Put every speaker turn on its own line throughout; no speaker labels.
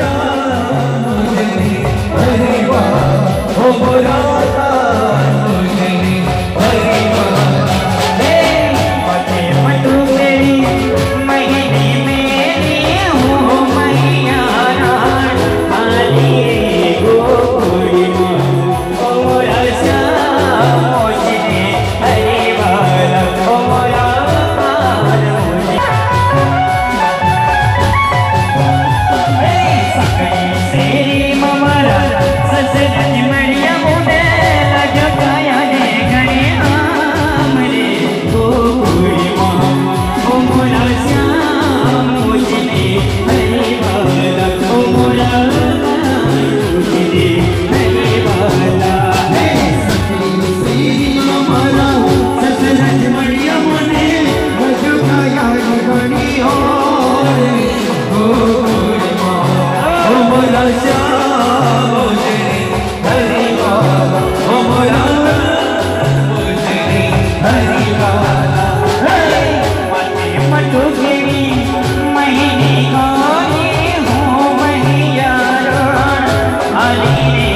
Oh, Hare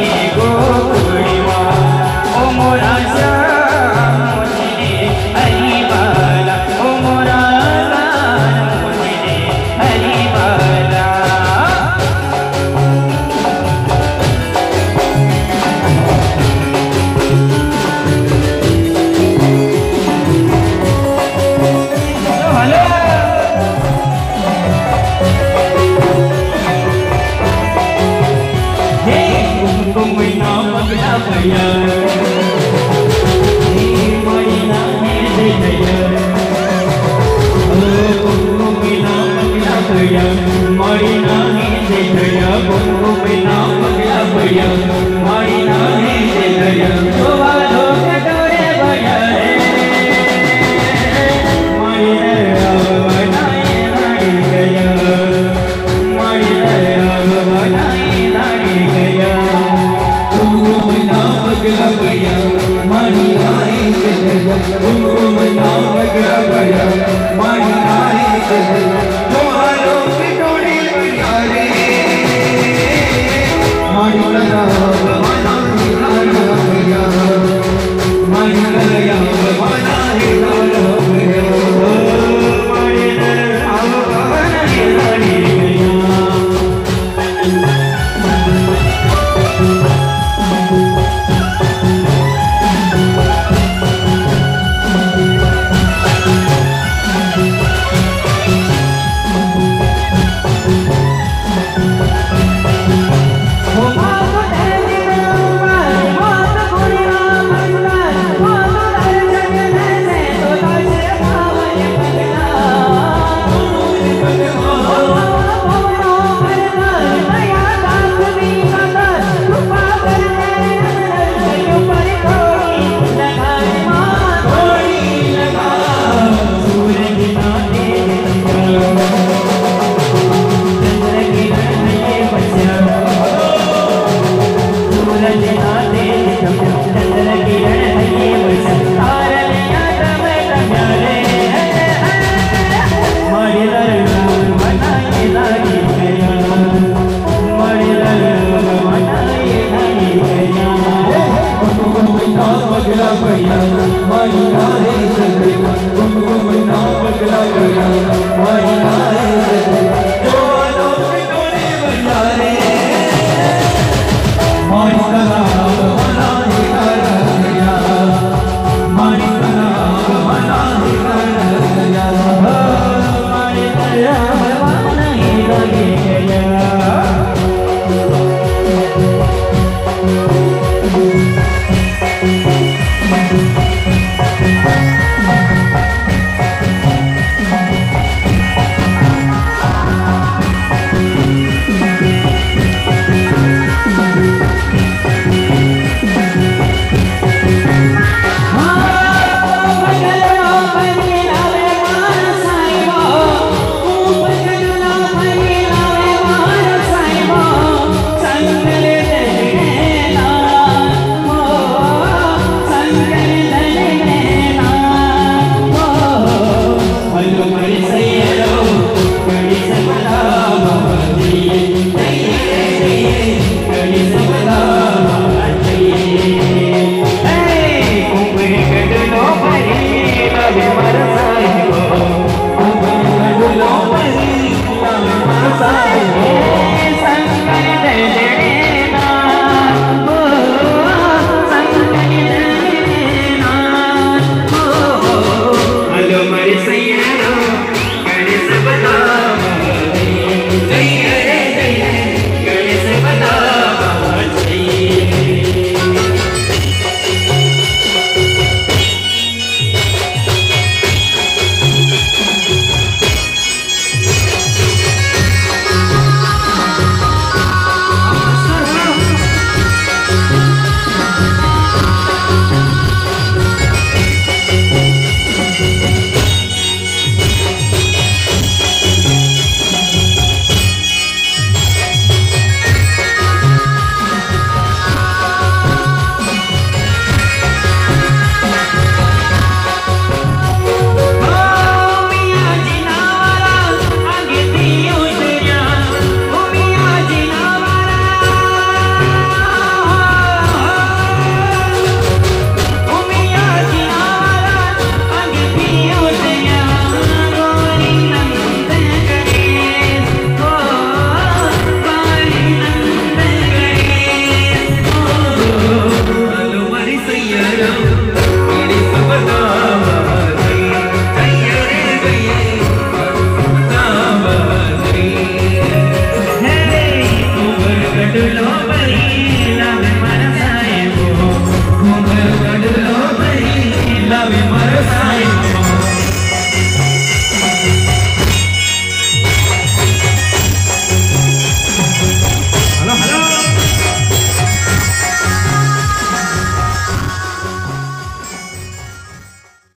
भैया, मारी नानी से भैया, बोलो बिना मगला भैया। मारी नानी से भैया तो सुभालो कटोरे भैया मारी बनाई नानी गया। मारी बनाई नानी गया। बोलो बिना मगला भैया, मारी नानी से भैया। बोलो बिना मगला भैया, मारी नानी से भैया। now Hare Hare